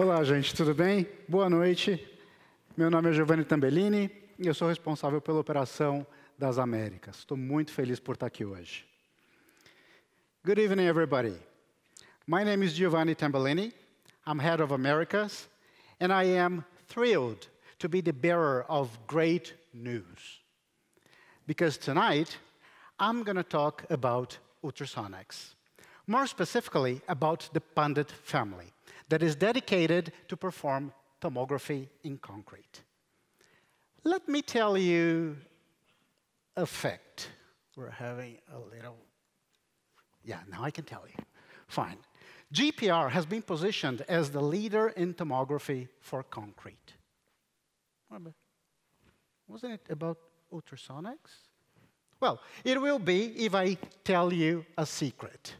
Olá, gente, tudo bem? Boa noite. Meu nome é Giovanni Tambellini e eu sou responsável pela operação das Américas. Estou muito feliz por estar aqui hoje. Good evening, everybody. My name is Giovanni Tambellini. I'm head of Americas, and I am thrilled to be the bearer of great news. Because tonight, I'm going to talk about ultrasonics. More specifically, about the Pandit family that is dedicated to perform tomography in concrete. Let me tell you a fact. We're having a little, yeah, now I can tell you. Fine. GPR has been positioned as the leader in tomography for concrete. Wasn't it about ultrasonics? Well, it will be if I tell you a secret.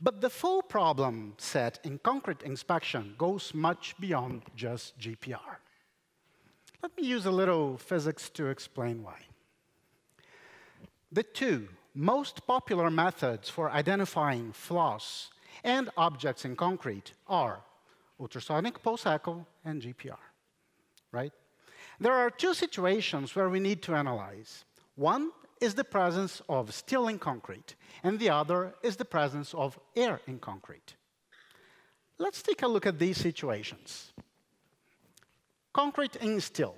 But the full problem set in concrete inspection goes much beyond just GPR. Let me use a little physics to explain why. The two most popular methods for identifying flaws and objects in concrete are ultrasonic pulse echo and GPR, right? There are two situations where we need to analyze. One is the presence of steel in concrete, and the other is the presence of air in concrete. Let's take a look at these situations. Concrete in steel.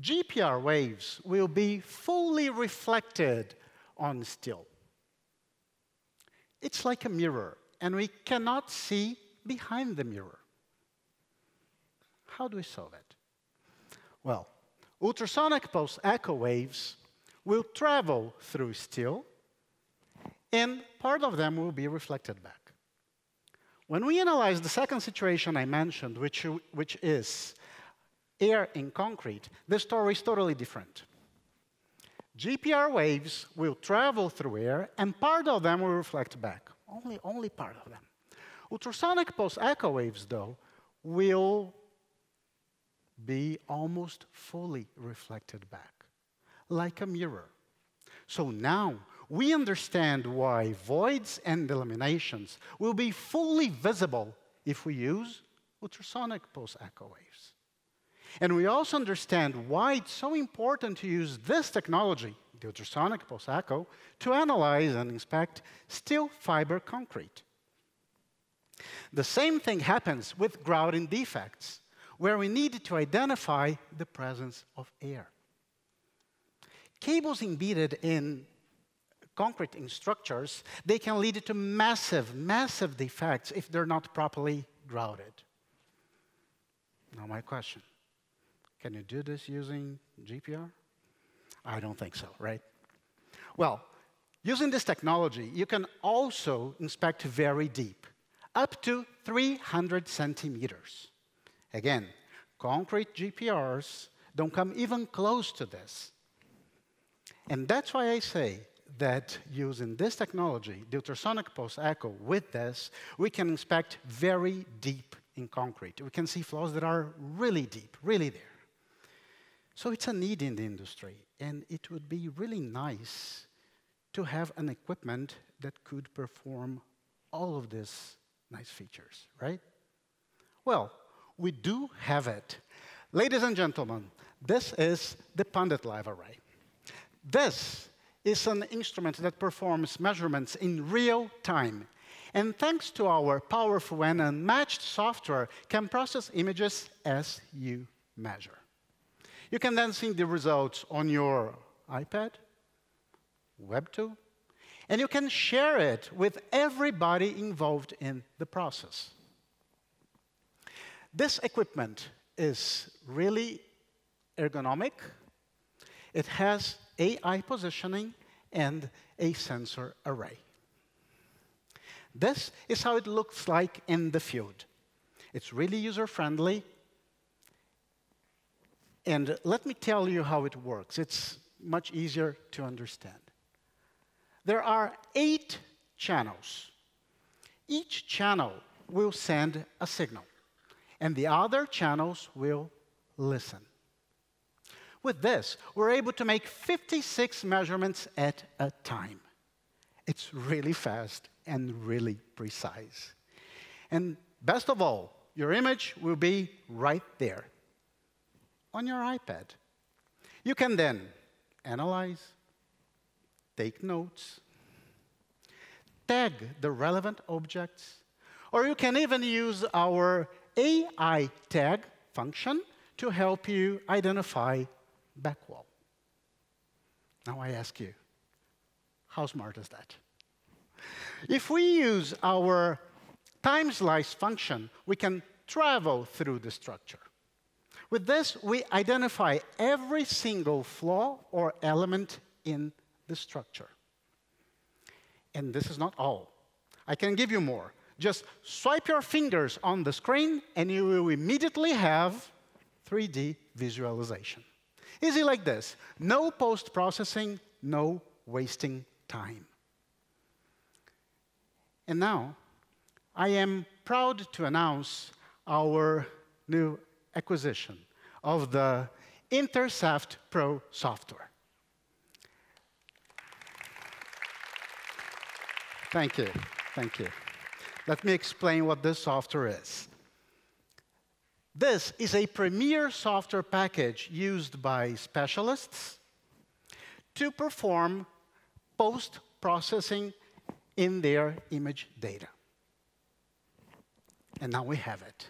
GPR waves will be fully reflected on steel. It's like a mirror, and we cannot see behind the mirror. How do we solve it? Well, ultrasonic pulse echo waves will travel through steel, and part of them will be reflected back. When we analyze the second situation I mentioned, which, which is air in concrete, the story is totally different. GPR waves will travel through air, and part of them will reflect back. Only, only part of them. Ultrasonic pulse echo waves, though, will be almost fully reflected back like a mirror. So now we understand why voids and delaminations will be fully visible if we use ultrasonic pulse echo waves. And we also understand why it's so important to use this technology, the ultrasonic pulse echo, to analyze and inspect steel fiber concrete. The same thing happens with grouting defects, where we need to identify the presence of air. Cables embedded in concrete in structures, they can lead to massive, massive defects if they're not properly grouted. Now my question, can you do this using GPR? I don't think so, right? Well, using this technology, you can also inspect very deep, up to 300 centimeters. Again, concrete GPRs don't come even close to this. And that's why I say that using this technology, the ultrasonic pulse echo, with this, we can inspect very deep in concrete. We can see flaws that are really deep, really there. So it's a need in the industry, and it would be really nice to have an equipment that could perform all of these nice features, right? Well, we do have it. Ladies and gentlemen, this is the Pundit Live Array. This is an instrument that performs measurements in real time. And thanks to our powerful and unmatched software, can process images as you measure. You can then see the results on your iPad, web tool, and you can share it with everybody involved in the process. This equipment is really ergonomic. It has AI positioning, and a sensor array. This is how it looks like in the field. It's really user-friendly. And let me tell you how it works. It's much easier to understand. There are eight channels. Each channel will send a signal, and the other channels will listen. With this, we're able to make 56 measurements at a time. It's really fast and really precise. And best of all, your image will be right there on your iPad. You can then analyze, take notes, tag the relevant objects, or you can even use our AI tag function to help you identify backwall. Now I ask you, how smart is that? If we use our time slice function, we can travel through the structure. With this, we identify every single flaw or element in the structure. And this is not all. I can give you more. Just swipe your fingers on the screen, and you will immediately have 3D visualization. Easy like this. No post-processing, no wasting time. And now, I am proud to announce our new acquisition of the Intercept Pro software. Thank you. Thank you. Let me explain what this software is. This is a premier software package used by specialists to perform post-processing in their image data. And now we have it.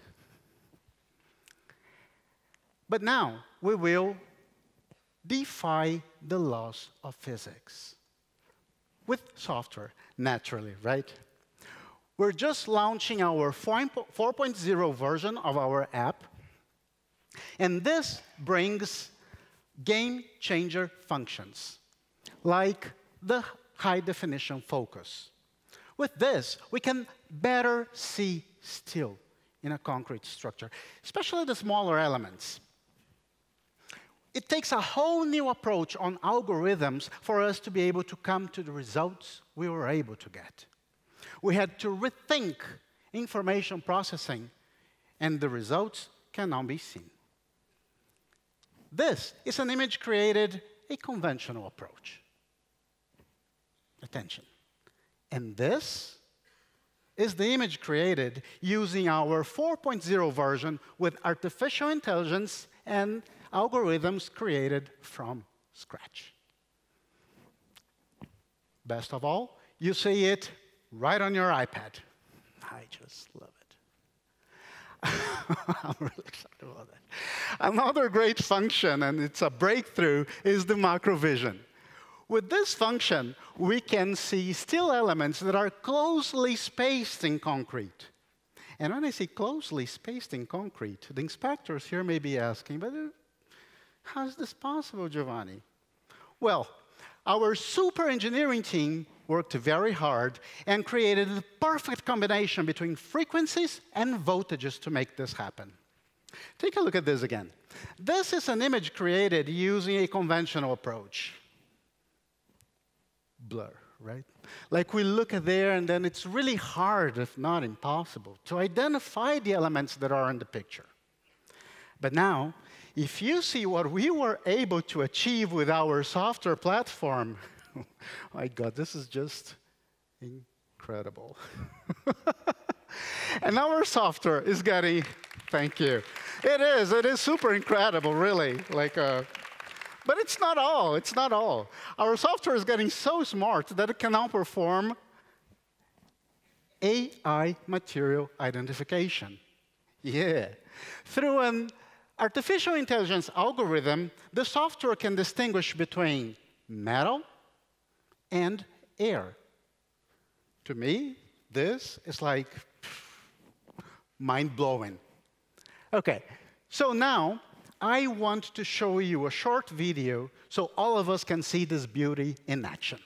But now we will defy the laws of physics with software, naturally, right? We're just launching our 4.0 version of our app, and this brings game changer functions like the high definition focus. With this, we can better see still in a concrete structure, especially the smaller elements. It takes a whole new approach on algorithms for us to be able to come to the results we were able to get. We had to rethink information processing, and the results can now be seen. This is an image created a conventional approach. Attention. And this is the image created using our 4.0 version with artificial intelligence and algorithms created from scratch. Best of all, you see it right on your iPad. I just love it. I'm really excited about that. Another great function, and it's a breakthrough, is the macro vision. With this function, we can see still elements that are closely spaced in concrete. And when I say closely spaced in concrete, the inspectors here may be asking, but uh, how is this possible, Giovanni? Well, our super engineering team worked very hard and created the perfect combination between frequencies and voltages to make this happen. Take a look at this again. This is an image created using a conventional approach. Blur, right? Like we look at there and then it's really hard, if not impossible, to identify the elements that are in the picture. But now, if you see what we were able to achieve with our software platform, my God, this is just incredible. and our software is getting, thank you. It is, it is super incredible, really. Like, uh, but it's not all, it's not all. Our software is getting so smart that it can now perform AI material identification. Yeah. Through an artificial intelligence algorithm, the software can distinguish between metal and air. To me, this is like mind blowing. Okay, so now I want to show you a short video so all of us can see this beauty in action.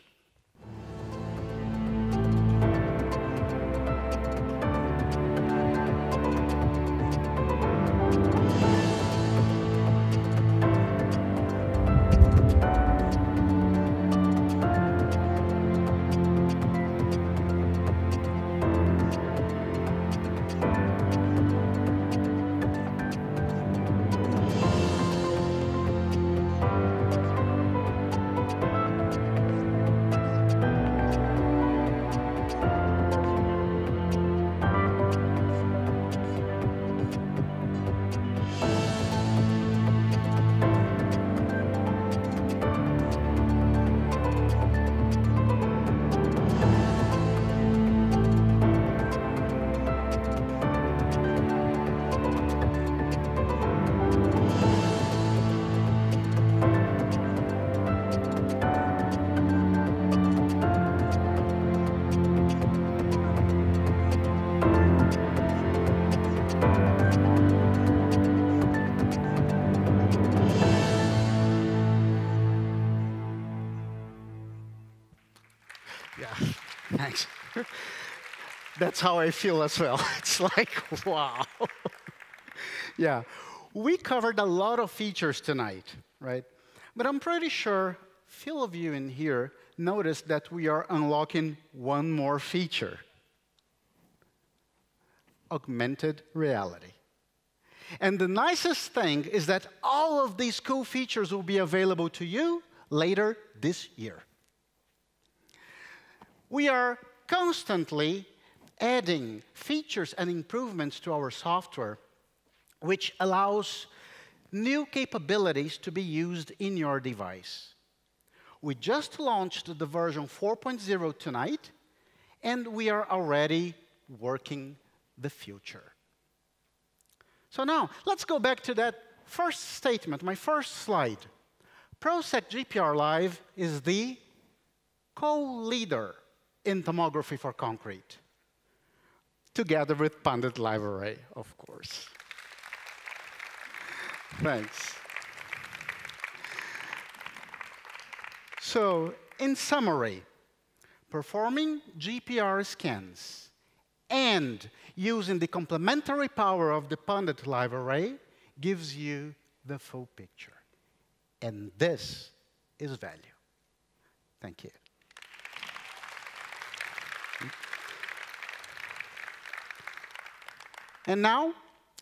That's how I feel as well. It's like, wow. yeah. We covered a lot of features tonight, right? But I'm pretty sure few of you in here noticed that we are unlocking one more feature augmented reality. And the nicest thing is that all of these cool features will be available to you later this year. We are constantly adding features and improvements to our software, which allows new capabilities to be used in your device. We just launched the version 4.0 tonight, and we are already working the future. So now, let's go back to that first statement, my first slide. Proceq GPR Live is the co-leader in tomography for concrete, together with Pundit Live Array, of course. Thanks. So, in summary, performing GPR scans and using the complementary power of the Pundit Live Array gives you the full picture. And this is value. Thank you. And now,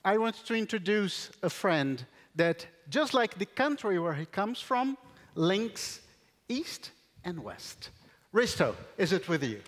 I want to introduce a friend that, just like the country where he comes from, links east and west. Risto, is it with you?